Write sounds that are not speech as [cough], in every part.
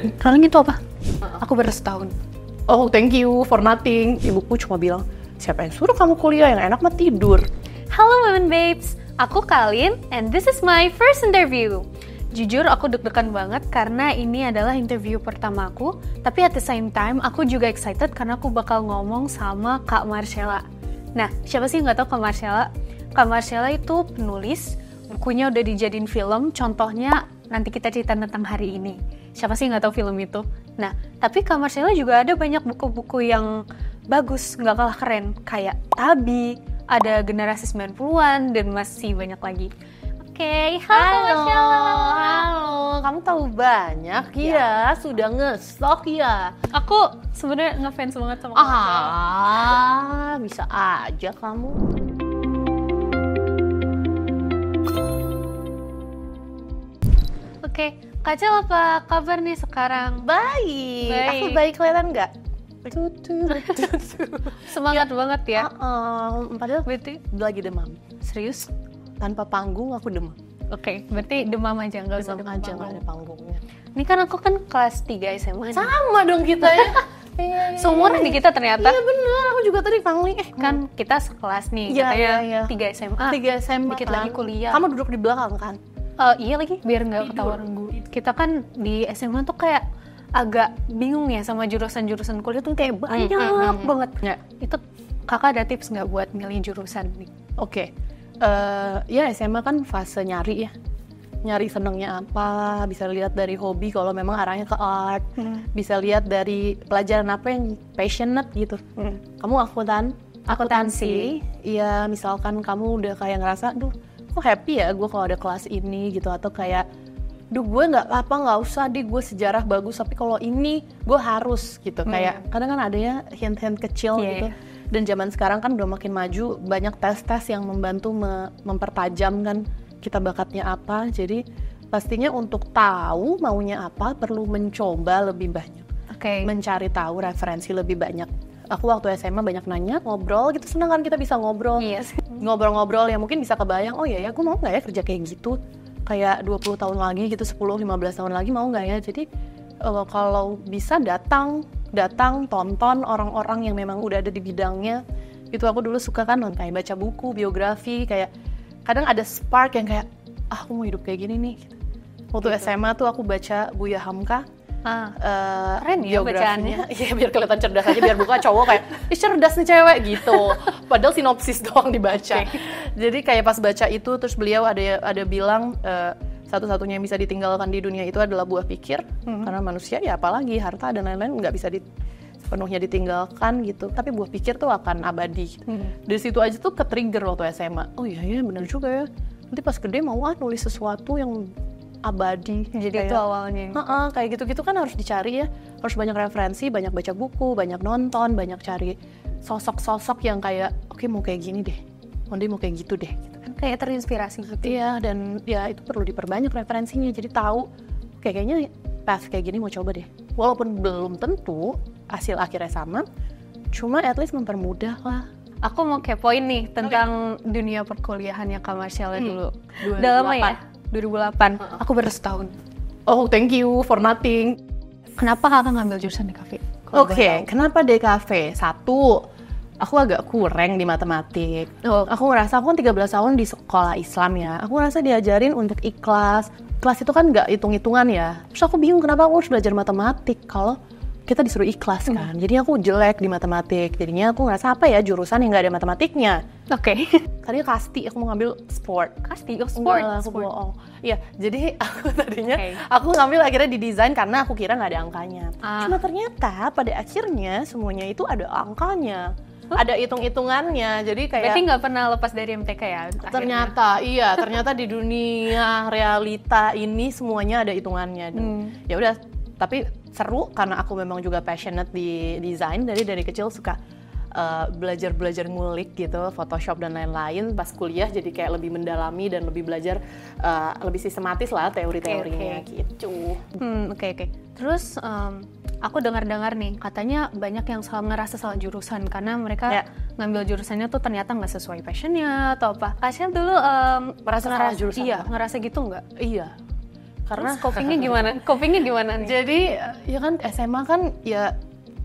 Rolling itu apa? Aku baru setahun. Oh, thank you for nothing. Ibuku cuma bilang, siapa yang suruh kamu kuliah? Yang enak mah tidur. Halo Women Babes, aku Kalin and this is my first interview. Jujur aku deg-degan banget karena ini adalah interview pertamaku, tapi at the same time aku juga excited karena aku bakal ngomong sama Kak Marcella. Nah, siapa sih yang nggak tahu Kak Marcella? Kak Marcella itu penulis, bukunya udah dijadiin film, contohnya nanti kita cerita tentang hari ini. Siapa sih nggak tahu film itu? Nah, tapi Kak Marcella juga ada banyak buku-buku yang bagus, nggak kalah keren. Kayak Tabi, ada generasi 90-an, dan masih banyak lagi. Oke, halo, Halo, Marcella. halo. Kamu tahu banyak ya, sudah ngestok ya. Aku sebenarnya ngefans banget sama Marcella. Ah, bisa aja kamu. Oke, Kak Cel apa kabar nih sekarang? Baik. Baik. Aku baik kelihatan nggak? [laughs] Semangat banget ya. Ah, ah, padahal Berarti lagi demam. serius? Tanpa panggung aku demam. Oke, berarti demam aja, nggak usah Demam aja nggak ada panggungnya. Ini kan aku kan kelas 3 SMA nih. Sama dong kita ya. [laughs] Iya, iya, Seumuran nih kita ternyata. Iya bener, aku juga tadi pangling. Eh, Kan kita sekelas nih, Iya, katanya iya, iya. 3 SMA. tiga SMA Dikit kan. lagi kuliah. Kamu duduk di belakang kan? Eh, iya lagi, biar nggak ketahuan gue. Kita kan di SMA tuh kayak agak bingung ya sama jurusan-jurusan kuliah tuh kayak banyak banget. Ya. Itu kakak ada tips nggak buat milih jurusan nih? Oke. Eh, ya SMA kan fase nyari ya. Nyari senengnya apa, bisa lihat dari hobi kalau memang arahnya ke art. Bisa lihat dari pelajaran apa yang passionate gitu. Kamu akuntan? Akuntansi. Iya, misalkan kamu udah kayak ngerasa, duh, kok happy ya gue kalau ada kelas ini gitu atau kayak duh gue nggak apa nggak usah deh gue sejarah bagus tapi kalau ini gue harus gitu. Kayak kadang kan ada ya hint-hint kecil Iya, gitu. iya. dan zaman sekarang kan udah makin maju banyak tes-tes yang membantu me- mempertajam kan kita bakatnya apa. Jadi pastinya untuk tahu maunya apa perlu mencoba lebih banyak. Oke. mencari tahu referensi lebih banyak aku waktu SMA banyak nanya ngobrol gitu. Senang kan kita bisa ngobrol. Iya. Sih. ngobrol-ngobrol yang mungkin bisa kebayang oh ya ya gue mau nggak ya kerja kayak gitu? Kayak 20 tahun lagi gitu 10 15 tahun lagi mau nggak ya? Jadi eh, kalau bisa datang datang tonton orang-orang yang memang udah ada di bidangnya. Itu aku dulu suka kan kayak baca buku biografi kayak kadang ada spark yang kayak ah aku mau hidup kayak gini nih. Waktu SMA tuh aku baca Buya Hamka Ah, eh, Keren ya biografinya. [laughs] Iya biar kelihatan cerdas aja biar buka cowok kayak ih cerdas nih cewek gitu. Padahal sinopsis [laughs] doang dibaca. Jadi kayak pas baca itu terus beliau ada ada bilang eh, satu-satunya yang bisa ditinggalkan di dunia itu adalah buah pikir karena manusia ya apalagi harta dan lain-lain nggak bisa di, sepenuhnya ditinggalkan gitu. Tapi buah pikir tuh akan abadi. Dari situ aja tuh ke-trigger waktu SMA. Oh iya iya benar juga ya. Nanti pas gede mau ah nulis sesuatu yang abadi. jadi itu Kayak- awalnya. Heeh, kayak gitu-gitu kan harus dicari ya. Harus banyak referensi, banyak baca buku, banyak nonton, banyak cari sosok-sosok yang kayak oke mau kayak gini deh. Monde mau kayak gitu deh. gitu kan. Kayak terinspirasi gitu. Iya, dan ya itu perlu diperbanyak referensinya. Jadi tahu kayak kayaknya path kayak gini mau coba deh. Walaupun belum tentu hasil akhirnya sama, cuma at least mempermudah lah. Aku mau kepoin nih tentang dunia perkuliahannya Kak Marcella dulu. 2008. Udah lama ya? 2008. Aku baru setahun. Oh, thank you for nothing. Kenapa kakak ngambil jurusan di kafe? Oke, kenapa DKV? Satu, aku agak kurang di matematik. Oh. Aku ngerasa aku kan 13 tahun di sekolah Islam ya. Aku ngerasa diajarin untuk ikhlas. Kelas itu kan nggak hitung-hitungan ya. Terus aku bingung kenapa aku harus belajar matematik kalau kita disuruh ikhlas kan. Jadi aku jelek di matematik. Jadinya aku ngerasa apa ya jurusan yang nggak ada matematiknya. Oke. [laughs] Tadinya kasti, aku mau ngambil sport. Kasti, oh sport. Enggak, aku sport. bohong. Iya, jadi [laughs] aku tadinya Oke. aku ngambil akhirnya di desain karena aku kira nggak ada angkanya. Ah. Cuma ternyata pada akhirnya semuanya itu ada angkanya, ada hitung-hitungannya. Jadi kayak Berarti nggak pernah lepas dari MTK ya? akhirnya? ternyata iya, ternyata di dunia realita ini semuanya ada hitungannya. Hmm. Ya udah, tapi seru karena aku memang juga passionate di desain. Dari dari kecil suka uh, belajar-belajar ngulik gitu, Photoshop dan lain-lain. Pas kuliah jadi kayak lebih mendalami dan lebih belajar uh, lebih sistematis lah teori-teorinya Oke, gitu. Hmm, oke oke. Terus em, aku dengar-dengar nih, katanya banyak yang salah ngerasa salah jurusan karena mereka Ya. ngambil jurusannya tuh ternyata nggak sesuai passionnya atau apa. Kasian dulu em, Merasa salah jurusan Iya, apa? ngerasa gitu nggak? Iya. Karena Terus copingnya gimana? [laughs] copingnya gimana nih? jadi ya kan SMA kan ya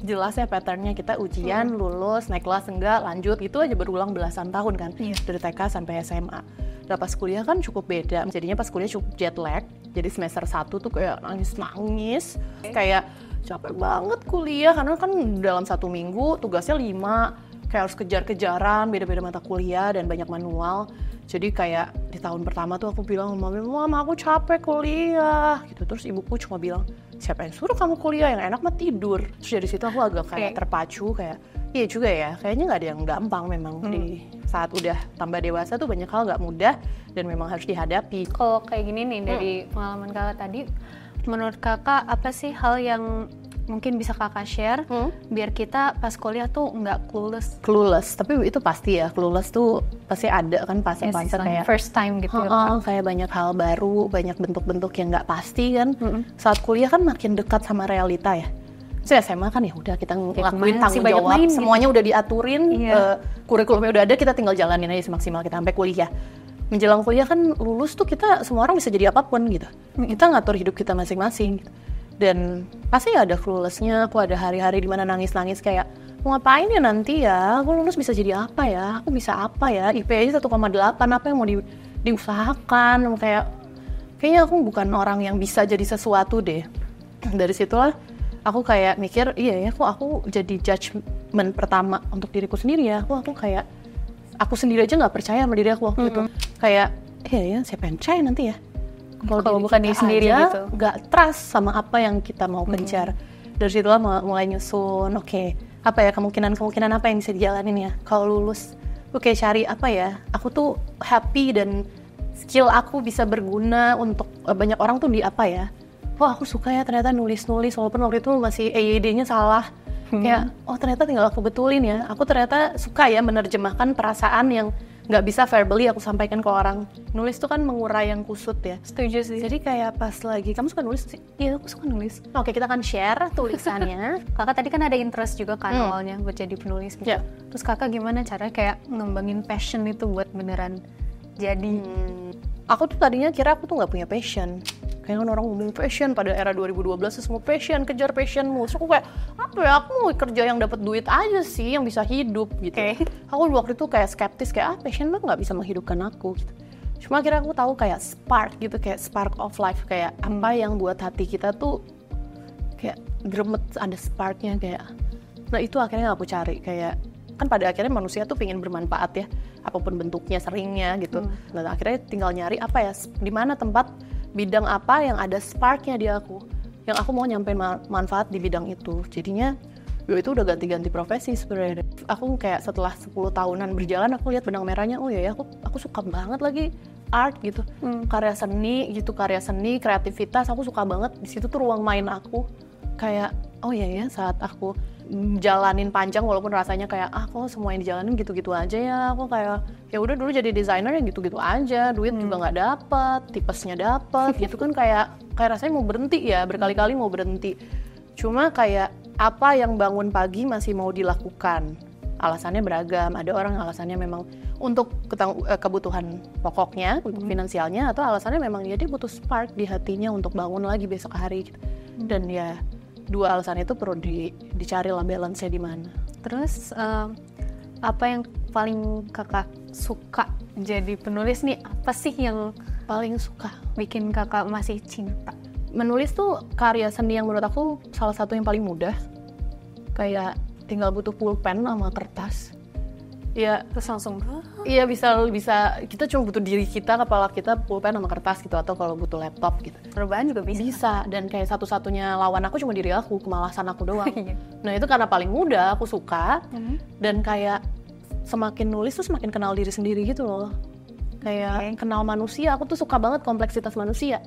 jelas ya patternnya kita ujian lulus naik kelas enggak lanjut gitu aja berulang belasan tahun kan Iya. dari TK sampai SMA. Nah pas kuliah kan cukup beda. Jadinya pas kuliah cukup jet lag. Jadi semester 1 tuh kayak nangis-nangis. Kayak capek banget kuliah karena kan dalam satu minggu tugasnya lima kayak harus kejar-kejaran beda-beda mata kuliah dan banyak manual. Jadi kayak di tahun pertama tuh aku bilang sama mami, mama aku capek kuliah gitu. Terus ibuku cuma bilang, siapa yang suruh kamu kuliah yang enak mah tidur. Terus dari situ aku agak kayak Oke. terpacu kayak iya juga ya kayaknya nggak ada yang gampang memang di saat udah tambah dewasa tuh banyak hal nggak mudah dan memang harus dihadapi. Kalau kayak gini nih dari pengalaman kakak tadi, menurut kakak apa sih hal yang mungkin bisa kakak share Hmm. biar kita pas kuliah tuh nggak clueless? Clueless, tapi itu pasti ya clueless tuh pasti ada kan fase-fase kayak first time gitu ya, Heeh, Kak. kayak banyak hal baru, banyak bentuk-bentuk yang nggak pasti kan. Mm-mm. Saat kuliah kan makin dekat sama realita ya. Saya SMA kan ya udah kita ngelakuin ke mana sih, tanggung jawab, main gitu. semuanya udah diaturin, Iya. eh, kurikulumnya udah ada, kita tinggal jalanin aja semaksimal kita sampai kuliah. Menjelang kuliah kan lulus tuh kita semua orang bisa jadi apa pun gitu. Kita ngatur hidup kita masing-masing. gitu. Dan pasti ada cluelessnya, aku ada hari-hari di mana nangis-nangis kayak mau ngapain ya nanti ya, aku lulus bisa jadi apa ya, aku bisa apa ya, IP aja 1,8, apa yang mau di, diusahakan, kayak kayaknya aku bukan orang yang bisa jadi sesuatu deh. [clears throat] Dari situlah aku kayak mikir, iya ya kok aku jadi judgment pertama untuk diriku sendiri ya, aku aku kayak aku sendiri aja nggak percaya sama diri aku waktu itu, kayak iya ya siapa yang percaya nanti ya. Kalau diri bukan diri sendiri aja gitu. nggak trust sama apa yang kita mau kejar. Dari situlah mu- mulai nyusun, oke, apa ya kemungkinan-kemungkinan apa yang bisa dijalanin ya kalau lulus. Oke, cari apa ya? Aku tuh happy dan skill aku bisa berguna untuk eh, banyak orang tuh di apa ya? Wah, aku suka ya ternyata nulis-nulis walaupun waktu itu masih EYD-nya salah. Kayak, oh ternyata tinggal aku betulin ya. Aku ternyata suka ya menerjemahkan perasaan yang nggak bisa verbally aku sampaikan ke orang. Nulis tuh kan mengurai yang kusut ya. Setuju sih. Jadi kayak pas lagi, kamu suka nulis sih? Iya, aku suka nulis. Oke, kita akan share tulisannya. [laughs] Kakak tadi kan ada interest juga kan Hmm. awalnya buat jadi penulis gitu. Ya. Terus kakak gimana caranya kayak ngembangin passion itu buat beneran jadi Hmm, aku tuh tadinya kira aku tuh nggak punya passion. Kayak kan orang ngomong passion pada era 2012 tuh semua passion, kejar passionmu. Terus aku kayak, apa ya, aku mau kerja yang dapat duit aja sih, yang bisa hidup gitu. Oke. Aku waktu itu kayak skeptis, kayak, ah passion mah nggak bisa menghidupkan aku gitu. Cuma akhirnya aku tahu kayak spark gitu, kayak spark of life. Kayak apa yang buat hati kita tuh kayak gremet, ada sparknya kayak. Nah itu akhirnya aku cari, kayak kan pada akhirnya manusia tuh pengen bermanfaat ya apa pun bentuknya seringnya gitu dan akhirnya tinggal nyari apa ya di mana tempat bidang apa yang ada sparknya di aku yang aku mau nyampein ma- manfaat di bidang itu. Jadinya ya itu udah ganti-ganti profesi sebenarnya. Aku kayak setelah 10 tahunan berjalan aku lihat benang merahnya oh ya ya aku aku suka banget lagi art gitu. Karya seni gitu karya seni kreativitas aku suka banget. Di situ tuh ruang main aku kayak oh iya ya saat aku jalanin panjang walaupun rasanya kayak ah kok semua yang dijalanin gitu-gitu aja ya. Aku kayak ya udah dulu jadi desainer ya gitu-gitu aja duit juga nggak dapet tipesnya dapet gitu kan kayak kayak rasanya mau berhenti ya berkali-kali mau berhenti. Cuma kayak apa yang bangun pagi masih mau dilakukan. Alasannya beragam ada orang yang alasannya memang untuk eh, kebutuhan pokoknya untuk finansialnya atau alasannya memang ya dia butuh spark di hatinya untuk bangun lagi besok hari gitu. dan ya dua alasan itu perlu di, dicari lah balance-nya di mana. Terus em, apa yang paling kakak suka jadi penulis nih? Apa sih yang paling suka bikin kakak masih cinta? Menulis tuh karya seni yang menurut aku salah satu yang paling mudah. Kayak tinggal butuh pulpen sama kertas ya terus langsung Iya bisa bisa. Kita cuma butuh diri kita kepala kita pulpen sama kertas gitu atau kalau butuh laptop gitu. Perubahan juga bisa. Bisa. Dan kayak satu-satunya lawan aku cuma diri aku kemalasan aku [laughs] doang. Iya. nah itu karena paling mudah aku suka. Mhm. dan kayak semakin nulis tuh semakin kenal diri sendiri gitu loh. Kayak kenal manusia aku tuh suka banget kompleksitas manusia.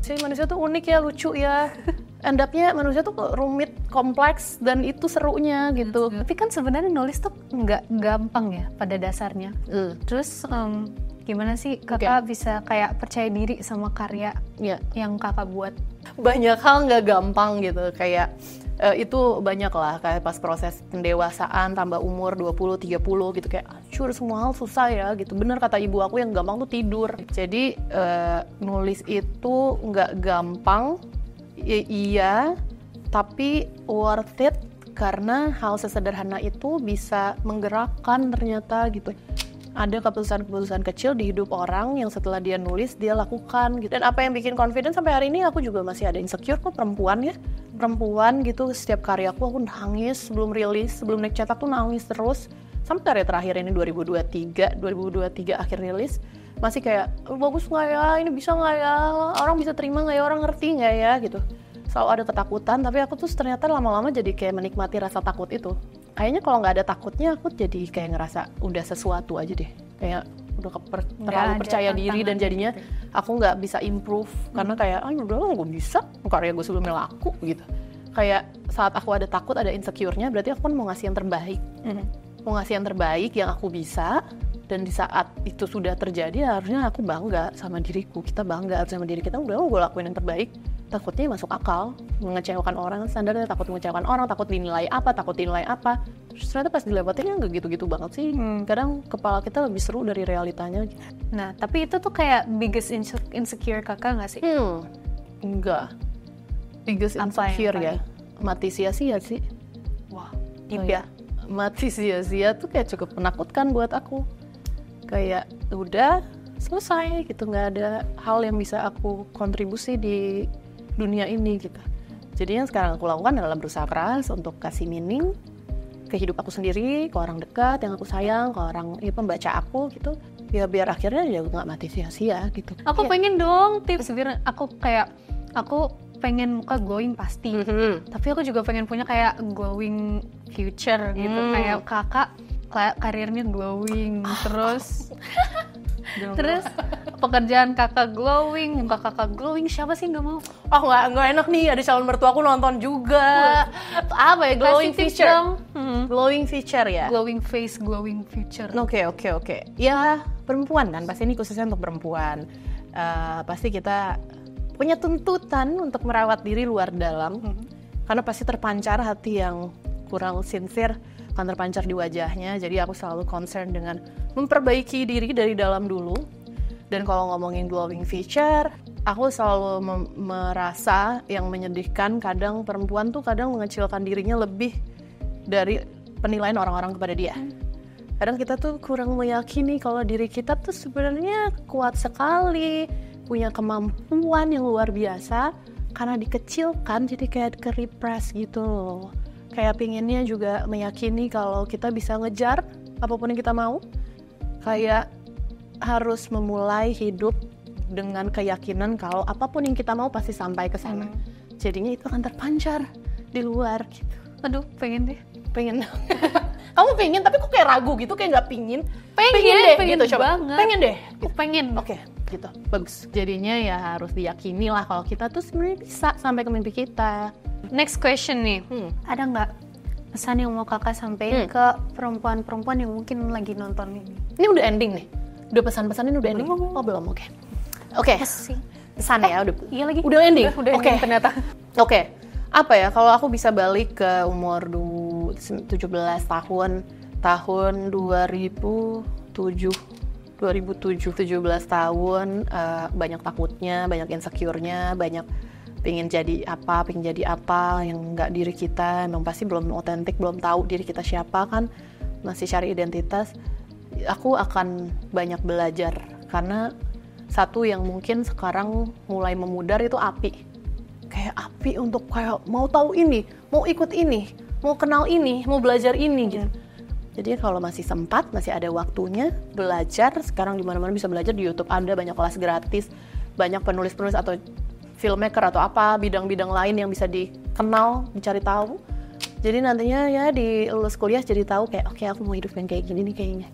Si manusia tuh unik ya lucu ya [laughs] end up-nya manusia tuh rumit kompleks dan itu serunya gitu. Tapi kan sebenarnya nulis tuh nggak gampang ya pada dasarnya. Eh, terus em, Gimana sih kakak bisa kayak percaya diri sama karya ya. yang kakak buat? banyak hal nggak gampang gitu kayak eh, itu banyak lah kayak pas proses pendewasaan tambah umur 20 30 gitu kayak ancur semua hal susah ya gitu. Bener kata ibu aku yang gampang tuh tidur. Jadi eh, nulis itu nggak gampang I- iya tapi worth it karena hal sesederhana itu bisa menggerakkan ternyata gitu. Ada keputusan-keputusan kecil di hidup orang yang setelah dia nulis dia lakukan gitu. Dan apa yang bikin confident sampai hari ini aku juga masih ada insecure kok perempuan ya. Perempuan gitu setiap karyaku aku nangis sebelum rilis sebelum naik cetak tuh nangis terus sampai karya terakhir ini 2023 2023 akhir rilis masih kayak "Oh, bagus nggak ya? Ini bisa nggak ya? Orang bisa terima nggak ya? Orang ngerti nggak ya? Gitu. Selalu ada ketakutan tapi aku tuh ternyata lama-lama jadi kayak menikmati rasa takut itu. Kayaknya kalau nggak ada takutnya aku jadi kayak ngerasa udah sesuatu aja deh. Kayak udah keper, terlalu percaya diri dan jadinya gitu. aku nggak bisa improve. Karena kayak ah udah lah gue bisa. Karya gue sebelumnya laku gitu. Kayak saat aku ada takut ada insecure-nya berarti aku kan mau ngasih yang terbaik mau ngasih yang terbaik yang aku bisa dan di saat itu sudah terjadi harusnya aku bangga sama diriku. Kita bangga sama diri kita udah gue lakuin yang terbaik. Takutnya masuk akal mengecewakan orang standarnya takut mengecewakan orang takut dinilai apa takut dinilai apa. Terus ternyata pas dilewatinnya nggak gitu-gitu banget sih. Hmm. kadang kepala kita lebih seru dari realitanya. Nah, tapi itu tuh kayak biggest inse- insecure kakak nggak sih? hmm enggak biggest Apa insecure ya. mati sia-sia sih. Wah, Oh deep iya. ya. Mati sia-sia tuh kayak cukup menakutkan buat aku. Kayak udah selesai gitu. Nggak ada hal yang bisa aku kontribusi di dunia ini gitu. Jadi yang sekarang aku lakukan adalah berusaha keras untuk kasih meaning ke hidup aku sendiri ke orang dekat yang aku sayang ke orang ya pembaca aku gitu. Ya biar akhirnya ya nggak mati sia-sia gitu. Aku Ya. pengen dong tips biar aku kayak aku pengen muka glowing pasti. Mhm. Tapi aku juga pengen punya kayak glowing future gitu. Hmm. Kayak kakak kayak karirnya glowing [laughs] terus terus pekerjaan kakak glowing, muka kakak glowing, siapa sih nggak mau? oh nggak nggak enak nih ada calon mertua aku nonton juga apa ya glowing tips feature. Hmm. glowing feature ya Glowing face, glowing future. Oke oke oke. Ya perempuan kan pasti ini khususnya untuk perempuan. Eh, pasti kita punya tuntutan untuk merawat diri luar dalam. Hmm. Karena pasti terpancar hati yang kurang sincere akan terpancar di wajahnya. Jadi aku selalu concern dengan memperbaiki diri dari dalam dulu. Dan kalau ngomongin glowing feature, aku selalu merasa yang menyedihkan kadang perempuan tuh kadang mengecilkan dirinya lebih dari penilaian orang-orang kepada dia kadang kita tuh kurang meyakini kalau diri kita tuh sebenarnya kuat sekali punya kemampuan yang luar biasa karena dikecilkan jadi kayak ke repress gitu loh. Kayak pinginnya juga meyakini kalau kita bisa ngejar apa pun yang kita mau. Kayak harus memulai hidup dengan keyakinan kalau apa pun yang kita mau pasti sampai ke sana. Jadinya itu akan terpancar di luar gitu. Aduh, pengen deh. pengen. [laughs] Kamu pengen tapi kok kayak ragu gitu kayak nggak pingin? Pengen, deh pengen gitu coba. banget. pengen deh. Aku pengen. oke gitu bagus jadinya ya harus diyakini lah kalau kita tuh sebenarnya bisa sampai ke mimpi kita Next question nih. Hmm. Ada nggak pesan yang mau kakak sampaikan Hmm. ke perempuan-perempuan yang mungkin lagi nonton ini? ini udah ending nih udah pesan-pesan ini udah ending Belum. oh belum oke oke pesan ya udah Iya lagi. udah ending Udah, udah oke ending ternyata. Oke, apa ya kalau aku bisa balik ke umur du- 17 tahun tahun 2007 2007 17 tahun eh, banyak takutnya, banyak insecure-nya, banyak pengen jadi apa, pengen jadi apa yang nggak diri kita, emang pasti belum otentik, belum tahu diri kita siapa kan, masih cari identitas. Aku akan banyak belajar karena satu yang mungkin sekarang mulai memudar itu api kayak api untuk kayak mau tahu ini, mau ikut ini, mau kenal ini, mau belajar ini gitu. Jadi kalau masih sempat, masih ada waktunya belajar. Sekarang di mana-mana bisa belajar di YouTube ada banyak kelas gratis, banyak penulis-penulis atau filmmaker atau apa bidang-bidang lain yang bisa dikenal, dicari tahu. Jadi nantinya ya di lulus kuliah jadi tahu kayak oke aku mau hidup yang kayak gini nih kayaknya.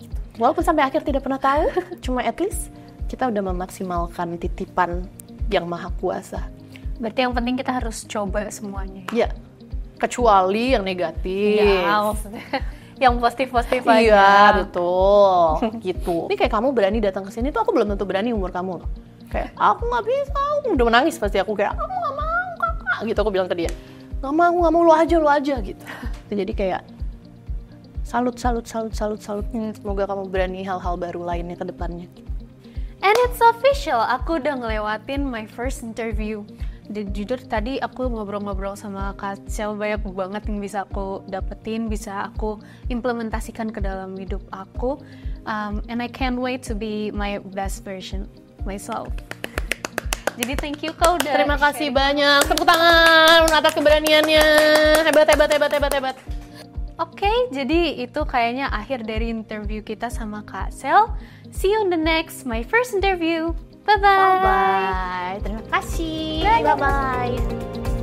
Gitu. Walaupun sampai akhir tidak pernah tahu, [laughs] cuma at least kita udah memaksimalkan titipan yang maha kuasa. Berarti yang penting kita harus coba semuanya. Ya, kecuali yang negatif. Ya, maksudnya yang positif-positif aja. Iya, betul. [laughs] gitu. Ini kayak kamu berani datang ke sini tuh aku belum tentu berani umur kamu loh. Kayak aku nggak bisa, aku udah menangis pasti aku kayak aku nggak mau kakak gitu aku bilang ke dia. Nggak mau, nggak mau lu aja, lu aja gitu. [laughs] Jadi kayak salut, salut, salut, salut, salut. Semoga kamu berani hal-hal baru lainnya ke depannya. And it's official, aku udah ngelewatin my first interview. Dan jujur tadi aku ngobrol-ngobrol sama Kak Cel banyak banget yang bisa aku dapetin, bisa aku implementasikan ke dalam hidup aku. Um, and I can't wait to be my best version myself. Jadi thank you kau udah Terima kasih sharing. banyak. Tepuk tangan atas keberaniannya. Hebat, hebat, hebat, hebat, hebat. Oke, jadi itu kayaknya akhir dari interview kita sama Kak Sel. See you on the next my first interview. Bye bye. Bye bye. Terima kasih. Bye bye.